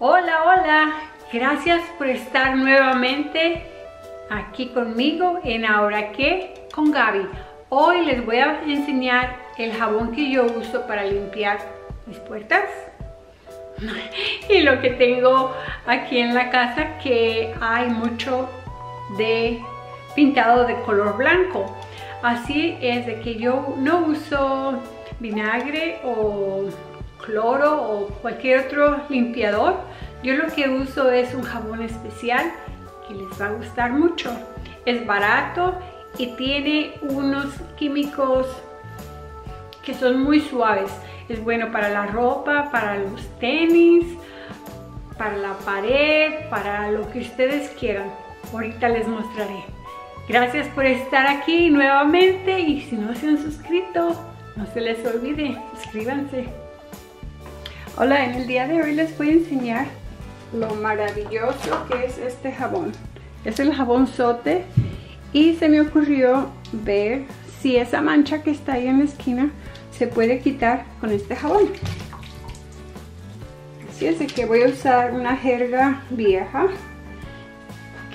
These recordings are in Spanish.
Hola, hola, gracias por estar nuevamente aquí conmigo en Ahora qué con Gaby. Hoy les voy a enseñar el jabón que yo uso para limpiar mis puertas y lo que tengo aquí en la casa que hay mucho de pintado de color blanco. Así es de que yo no uso vinagre o cloro o cualquier otro limpiador. Yo lo que uso es un jabón especial que les va a gustar mucho. Es barato y tiene unos químicos que son muy suaves. Es bueno para la ropa, para los tenis, para la pared, para lo que ustedes quieran. Ahorita les mostraré. Gracias por estar aquí nuevamente y si no se han suscrito, no se les olvide, suscríbanse. Hola, en el día de hoy les voy a enseñar lo maravilloso que es este jabón. Es el jabón sote y se me ocurrió ver si esa mancha que está ahí en la esquina se puede quitar con este jabón. Así es que voy a usar una jerga vieja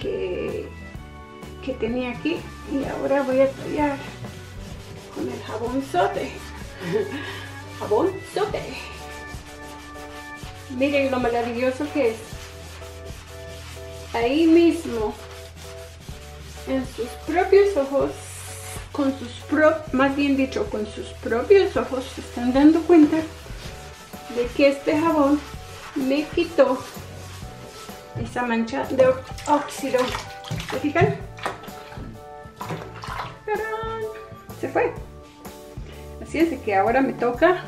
que, que tenía aquí y ahora voy a tallar con el jabón sote. jabón sote. Miren lo maravilloso que es. Ahí mismo, en sus propios ojos, con sus propios, más bien dicho, con sus propios ojos, se están dando cuenta de que este jabón me quitó esa mancha de óxido. ¿Se fijan? Se fue. Así es que ahora me toca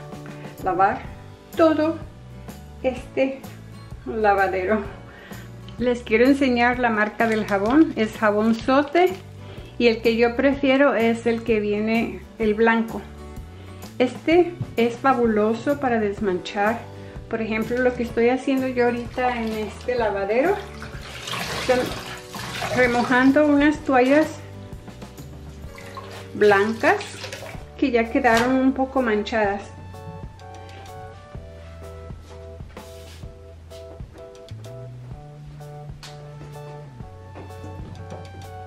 lavar todo este lavadero. Les quiero enseñar la marca del jabón. Es jabón sote y el que yo prefiero es el que viene el blanco. Este es fabuloso para desmanchar. Por ejemplo, lo que estoy haciendo yo ahorita en este lavadero. remojando unas toallas blancas que ya quedaron un poco manchadas.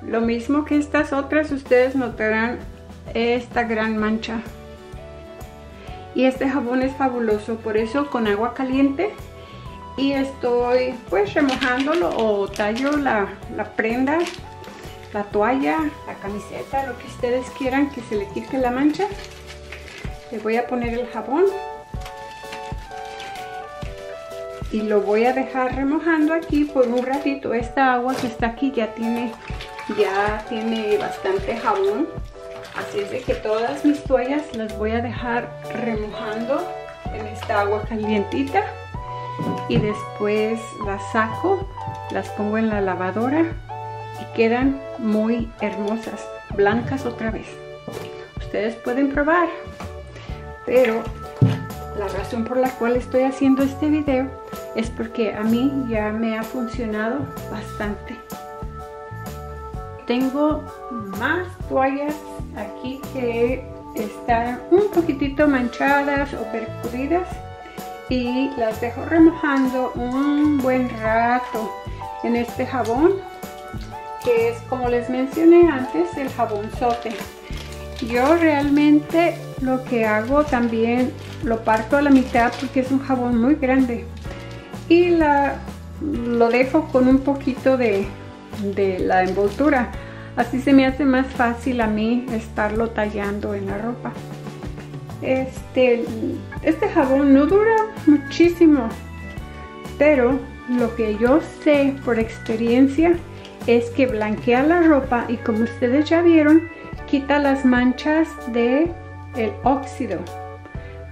Lo mismo que estas otras, ustedes notarán esta gran mancha. Y este jabón es fabuloso, por eso con agua caliente y estoy pues remojándolo o tallo la, la prenda, la toalla, la camiseta, lo que ustedes quieran que se le quite la mancha. Le voy a poner el jabón y lo voy a dejar remojando aquí por un ratito. Esta agua que está aquí ya tiene ya tiene bastante jabón. Así es de que todas mis toallas las voy a dejar remojando en esta agua calientita. Y después las saco las pongo en la lavadora y quedan muy hermosas blancas otra vez. Ustedes pueden probar pero la razón por la cual estoy haciendo este video es porque a mí ya me ha funcionado bastante tengo más toallas aquí que están un poquitito manchadas o percudidas y las dejo remojando un buen rato en este jabón que es como les mencioné antes el jabón sote yo realmente lo que hago también lo parto a la mitad porque es un jabón muy grande y la, lo dejo con un poquito de, de la envoltura. Así se me hace más fácil a mí estarlo tallando en la ropa. Este, este jabón no dura muchísimo, pero lo que yo sé por experiencia es que blanquea la ropa y como ustedes ya vieron, quita las manchas de el óxido.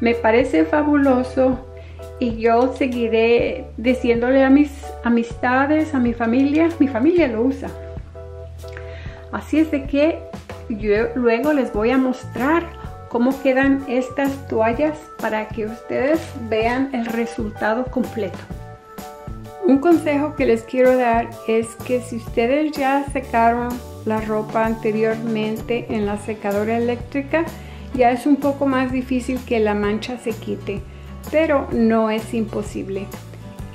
Me parece fabuloso y yo seguiré diciéndole a mis amistades, a mi familia, mi familia lo usa. Así es de que yo luego les voy a mostrar cómo quedan estas toallas para que ustedes vean el resultado completo. Un consejo que les quiero dar es que si ustedes ya secaron la ropa anteriormente en la secadora eléctrica, ya es un poco más difícil que la mancha se quite pero no es imposible.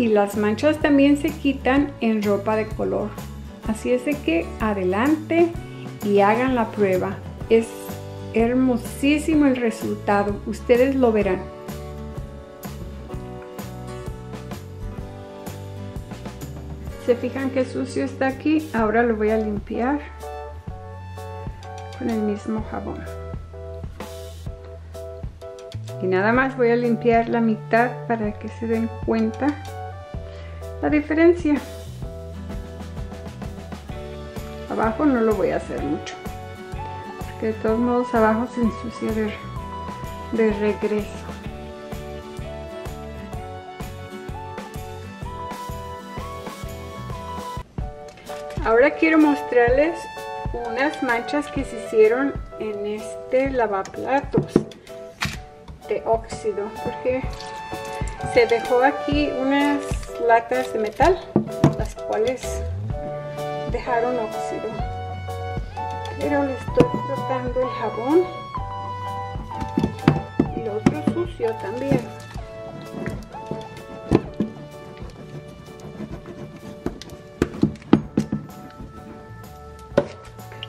Y las manchas también se quitan en ropa de color. Así es de que adelante y hagan la prueba. Es hermosísimo el resultado, ustedes lo verán. ¿Se fijan que sucio está aquí? Ahora lo voy a limpiar con el mismo jabón. Y nada más voy a limpiar la mitad para que se den cuenta la diferencia. Abajo no lo voy a hacer mucho. Porque de todos modos abajo se ensucia de, de regreso. Ahora quiero mostrarles unas manchas que se hicieron en este lavaplatos de óxido porque se dejó aquí unas latas de metal las cuales dejaron óxido pero le estoy frotando el jabón y lo otro sucio también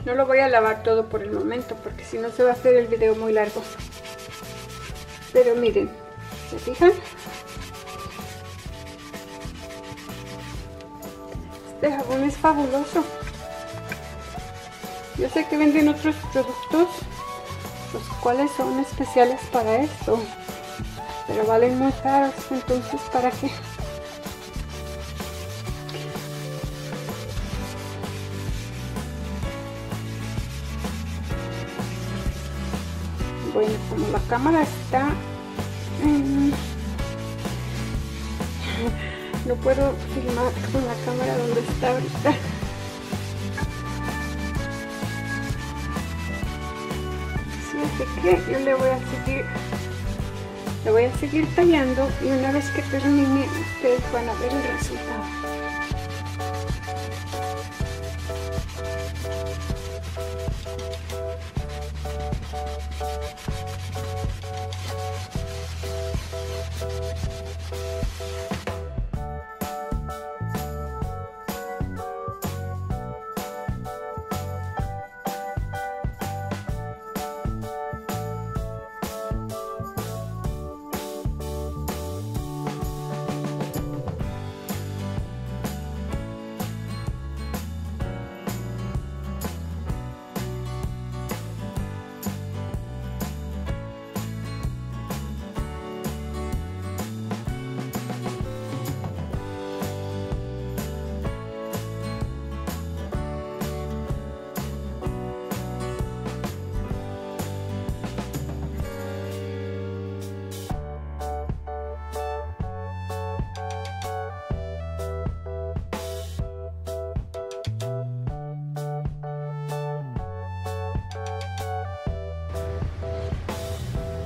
No lo voy a lavar todo por el momento porque si no se va a hacer el video muy largo. Pero miren, ¿se fijan? Este jabón es fabuloso. Yo sé que venden otros productos, los cuales son especiales para esto. Pero valen muy caros, entonces ¿para qué? bueno como la cámara está no puedo filmar con la cámara donde está ahorita. Así que yo le voy a seguir le voy a seguir tallando y una vez que termine ustedes van a ver el resultado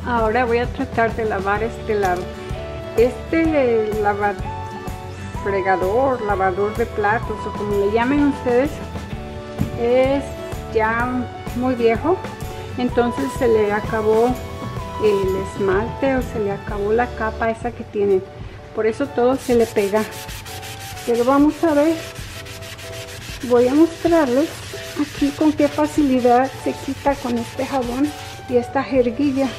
Ahora voy a tratar de lavar este lado. Este fregador, lavador de platos o como le llamen ustedes, es ya muy viejo. Entonces se le acabó el esmalte o se le acabó la capa esa que tiene. Por eso todo se le pega. Pero vamos a ver. Voy a mostrarles aquí con qué facilidad se quita con este jabón y esta jerguilla.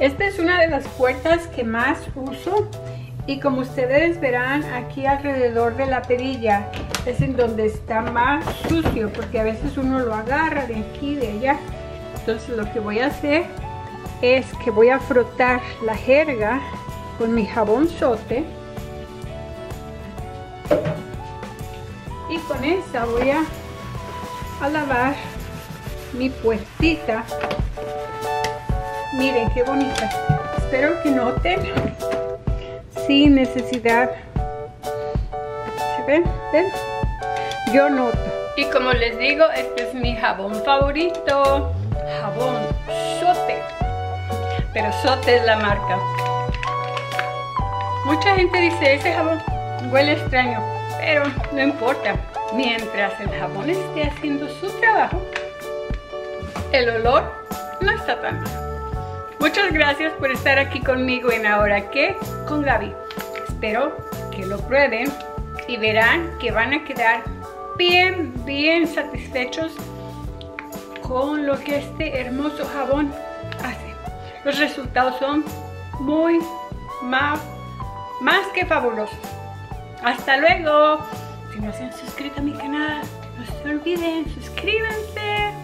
Esta es una de las puertas que más uso y como ustedes verán aquí alrededor de la perilla es en donde está más sucio porque a veces uno lo agarra de aquí de allá. Entonces lo que voy a hacer es que voy a frotar la jerga con mi jabón sote y con esa voy a, a lavar mi puertita miren qué bonita. Espero que noten. Sin necesidad. ¿se ven? ¿ven? yo noto. Y como les digo este es mi jabón favorito. Jabón sote. Pero sote es la marca. Mucha gente dice ese jabón huele extraño pero no importa. Mientras el jabón esté haciendo su trabajo el olor no está tan mal Muchas gracias por estar aquí conmigo en Ahora qué con Gaby. Espero que lo prueben y verán que van a quedar bien, bien satisfechos con lo que este hermoso jabón hace. Los resultados son muy más, más que fabulosos. Hasta luego. Si no se han suscrito a mi canal, no se olviden, suscríbanse.